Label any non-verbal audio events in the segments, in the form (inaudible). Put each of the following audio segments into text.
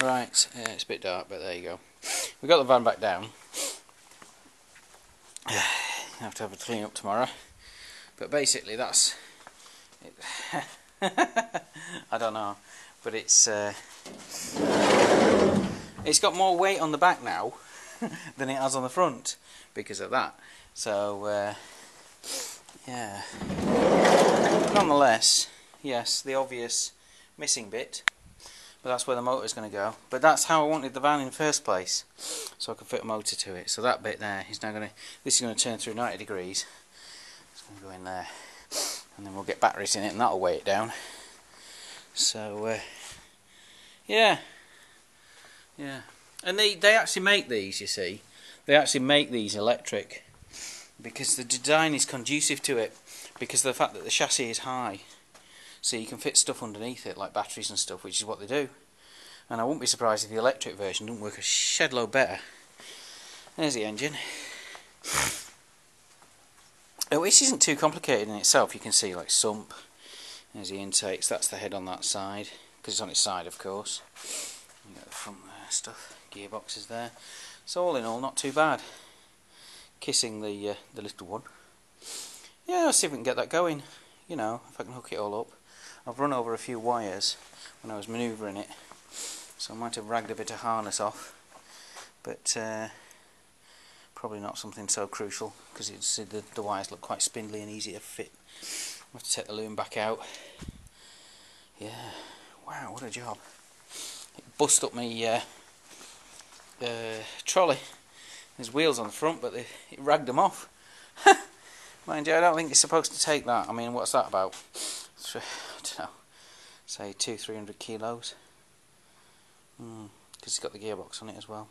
Right, uh, it's a bit dark, but there you go. We got the van back down. (sighs) have to have a clean up tomorrow. But basically, that's. It. (laughs) I don't know, but it's. Uh, it's got more weight on the back now (laughs) than it has on the front because of that. So, uh, yeah. Nonetheless, yes, the obvious missing bit but that's where the motor is going to go. But that's how I wanted the van in the first place, so I could fit a motor to it. So that bit there is now going to, this is going to turn through 90 degrees. It's going to go in there, and then we'll get batteries in it, and that'll weigh it down. So, uh, yeah, yeah. And they, they actually make these, you see. They actually make these electric because the design is conducive to it because of the fact that the chassis is high so you can fit stuff underneath it like batteries and stuff which is what they do. And I wouldn't be surprised if the electric version didn't work a shed load better. There's the engine. Which isn't too complicated in itself. You can see like sump. There's the intakes. That's the head on that side because it's on its side of course. You got the front uh, stuff. Gearboxes there. So all in all not too bad. Kissing the uh, the little one. Yeah let's see if we can get that going you know if I can hook it all up. I've run over a few wires when I was manoeuvring it so I might have ragged a bit of harness off. But uh, probably not something so crucial because the, the wires look quite spindly and easy to fit. I'll have to take the loom back out. Yeah. Wow what a job. It bust up my uh, uh, trolley. There's wheels on the front but they, it ragged them off (laughs) mind you I don't think it's supposed to take that I mean what's that about I don't know, say two, three hundred kilos. Because mm, it's got the gearbox on it as well.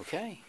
Okay.